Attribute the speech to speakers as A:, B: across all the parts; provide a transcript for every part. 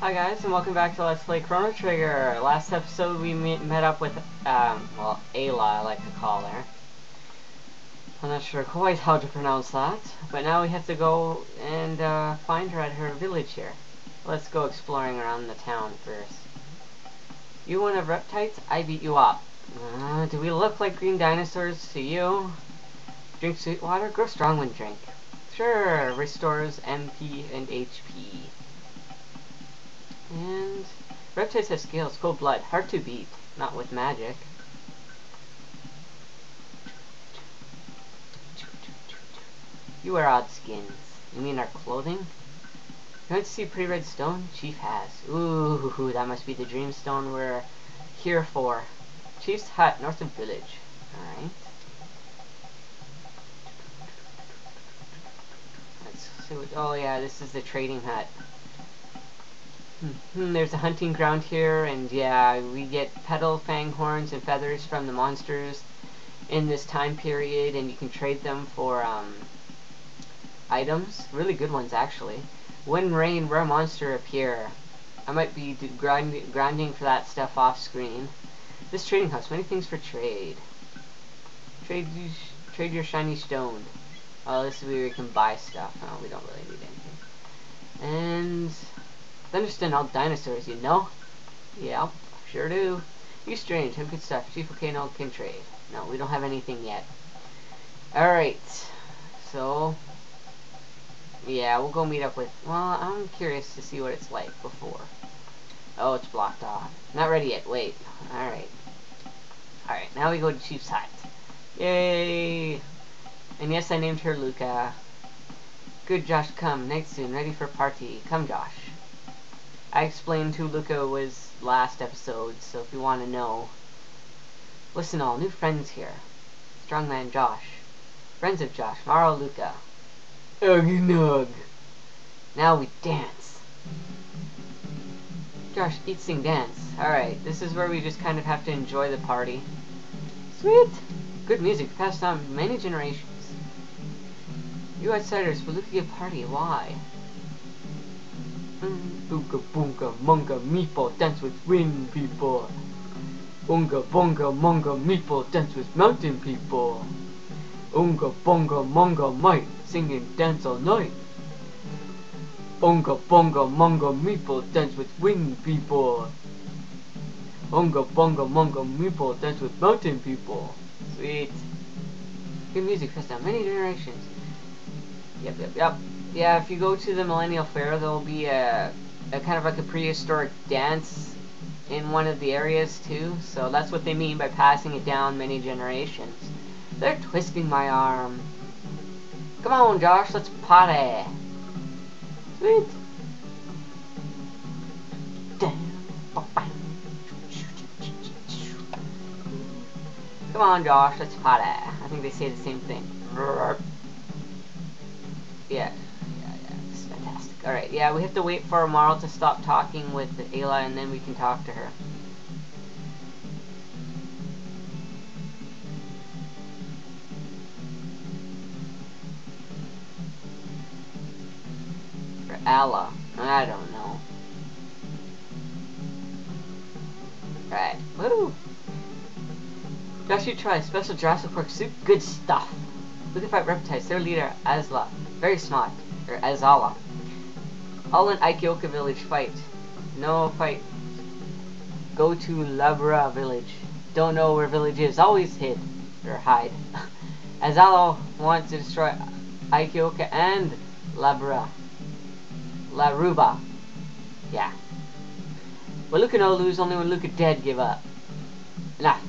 A: Hi guys, and welcome back to Let's Play Chrono Trigger. Last episode we met, up with, um, well, Ayla, I like to call her. I'm not sure quite how to pronounce that, but now we have to go and uh, find her at her village here. Let's go exploring around the town first. You one of Reptites? I beat you up. Uh, do we look like green dinosaurs to you? Drink sweet water? Grow strong when drink. Sure, restores MP and HP. And reptiles have scales, cold blood, hard to beat, not with magic. You wear odd skins. You mean our clothing? You want to see pretty red stone? Chief has. Ooh, that must be the dream stone we're here for. Chief's hut, north of village. Alright. Let's see what, oh yeah, this is the trading hut. Hmm, there's a hunting ground here, and yeah, we get petal, fang horns, and feathers from the monsters in this time period, and you can trade them for um, items. Really good ones, actually. When rain, rare monster appear. I might be grind grinding for that stuff off screen. This trading house, many things for trade. Trade, trade your shiny stone. Oh, this is where you can buy stuff. Oh, we don't really need anything. And understand all dinosaurs, you know? Yeah, sure do. You strange, have good stuff. Chief Volcano can trade. No, we don't have anything yet. Alright. So, yeah, we'll go meet up with... Well, I'm curious to see what it's like before. Oh, it's blocked off. Not ready yet. Wait. Alright. Alright, now we go to Chief's hut. Yay! And yes, I named her Luca. Good, Josh, come. Night soon. Ready for party. Come, Josh. I explained who Luca was last episode, so if you want to know. Listen all, new friends here. Strongman Josh. Friends of Josh, Maro Luca. Uggy nug. Now we dance. Josh, eat, sing, dance. Alright, this is where we just kind of have to enjoy the party. Sweet! Good music, passed on many generations. You outsiders will Luca give party, why? Boonga boonga munga meeple dance with wind people. Unga bonga munga meeple dance with mountain people. Unga bonga munga might sing and dance all night. Unga bonga munga meeple dance with wind people. Unga bonga munga meeple dance with mountain people. Sweet. Good music has down many generations. Yep, yep, yep yeah, if you go to the Millennial Fair, there'll be a, a kind of like a prehistoric dance in one of the areas too. So that's what they mean by passing it down many generations. They're twisting my arm. Come on, Josh, let's party. Sweet. Come on, Josh, let's party. I think they say the same thing. Yeah. Alright, yeah, we have to wait for Amaro to stop talking with Ayla and then we can talk to her. For Alla. I don't know. Right. Woo! Josh, you try special Jurassic Park soup. Good stuff. We can fight reptiles. Their leader, Azla. Very smart. Or Azala. All in Aikioka village fight. No fight. Go to Labra village. Don't know where village is. Always hid. Or hide. Azalo wants to destroy Aikioka and Labra. Laruba. Yeah. But Luca no lose only when Luca dead give up. Enough.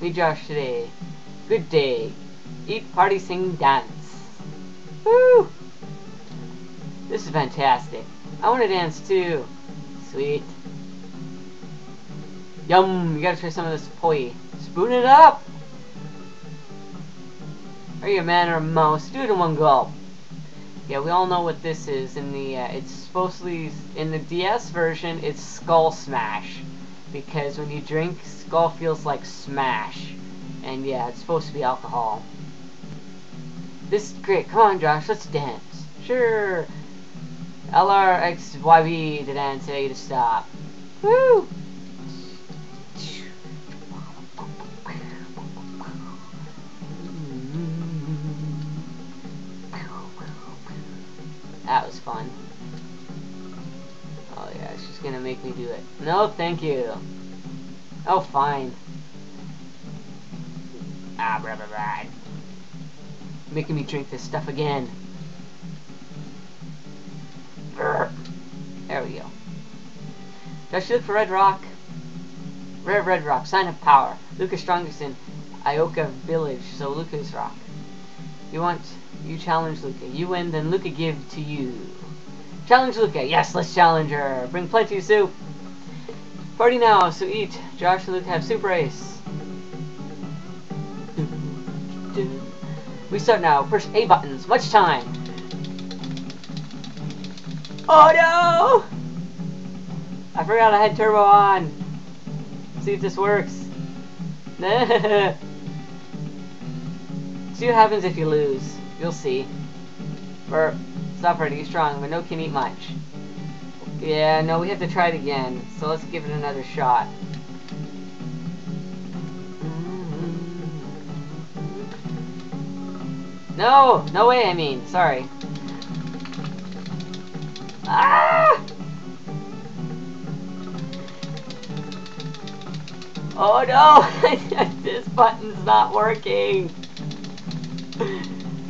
A: Meet Josh today. Good day. Eat, party, sing, dance. Woo! This is fantastic. I want to dance too. Sweet. Yum! You gotta try some of this poi. Spoon it up! Are you a man or a mouse? Do it in one gulp. Yeah, we all know what this is. In the, uh, it's supposedly in the DS version, it's Skull Smash, because when you drink, Skull feels like Smash, and yeah, it's supposed to be alcohol. This is great. Come on, Josh, let's dance. Sure. LRXYB didn't say to stop. Woo! That was fun. Oh yeah, she's gonna make me do it. No, thank you. Oh, fine. Ah, blah, blah, blah. Making me drink this stuff again. There we go. Just look for Red Rock. Red Red Rock, sign of power. Lucas strongest in Ioka village, so Lucas Rock. You want, you challenge Luca. You win, then Luca give to you. Challenge Luca. Yes, let's challenge her. Bring plenty of soup. Party now, so eat. Josh and Luca have soup race. We start now. Push A buttons. Much time. Oh no! I forgot I had turbo on. See if this works. See what happens if you lose. You'll see. Or, stop pretty strong, but no can eat much. Yeah, no, we have to try it again. So let's give it another shot. No! No way, I mean. Sorry. Ah! Oh no! this button's not working!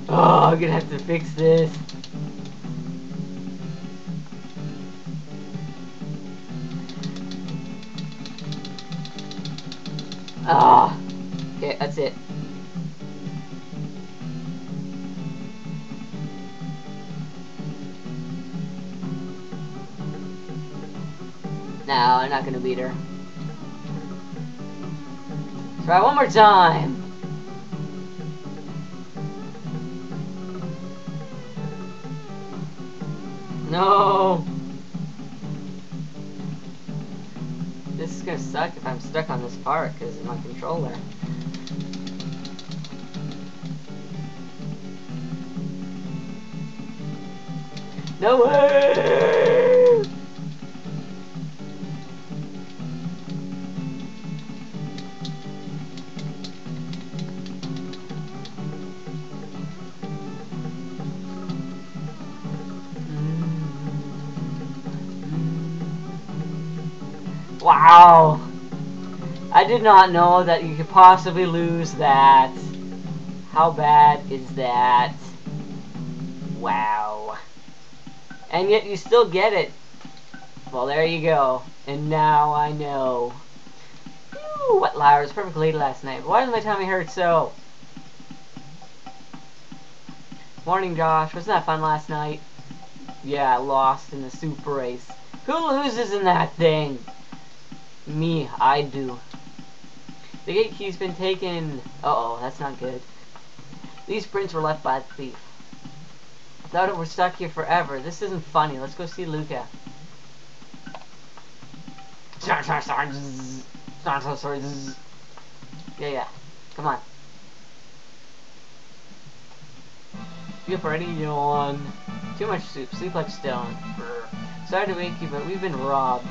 A: Oh, I'm gonna have to fix this. Ah! No, I'm not gonna beat her. Try one more time. No! This is gonna suck if I'm stuck on this part because of my controller. No way! Wow! I did not know that you could possibly lose that. How bad is that? Wow. And yet you still get it. Well, there you go. And now I know. Ooh, what liar. It was perfectly late last night. Why does my tummy hurt so? Morning, Josh. Wasn't that fun last night? Yeah, I lost in the super race. Who loses in that thing? Me, I do. The gate key's been taken. Uh oh, that's not good. These prints were left by the thief. Thought it were stuck here forever. This isn't funny. Let's go see Luca. Sorry. Yeah, yeah. Come on. You up already? Yawn. Too much soup. Sleep like stone. Sorry to wake you, but we've been robbed.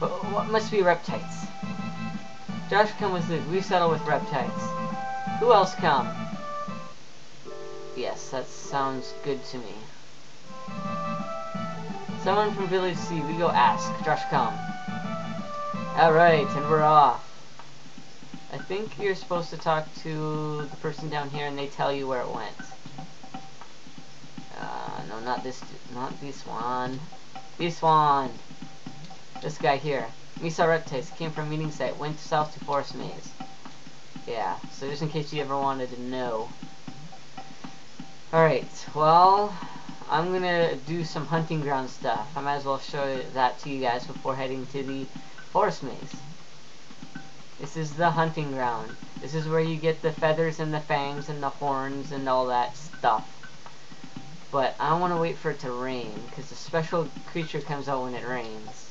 A: But what must be reptites? Josh come with. We settle with reptites. Who else come? Yes, that sounds good to me. Someone from Village C. We go ask. Josh come. Alright, and we're off. I think you're supposed to talk to the person down here and they tell you where it went. Uh, no, not this, not this one. This one. This guy here. Misa Reptites came from meeting site, went south to Forest Maze. Yeah, so just in case you ever wanted to know. Alright, well, I'm gonna do some hunting ground stuff. I might as well show that to you guys before heading to the Forest Maze. This is the hunting ground. This is where you get the feathers and the fangs and the horns and all that stuff. But I want to wait for it to rain, because the special creature comes out when it rains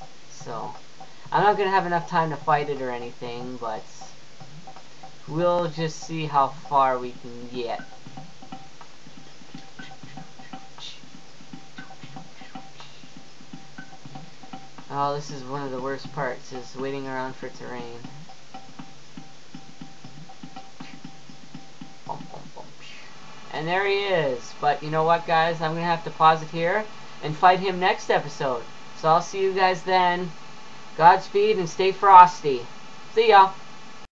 A: so I'm not going to have enough time to fight it or anything, but we'll just see how far we can get. Oh, this is one of the worst parts, is waiting around for terrain. And there he is. But you know what, guys? I'm going to have to pause it here and fight him next episode. So I'll see you guys then. Godspeed and stay frosty. See y'all.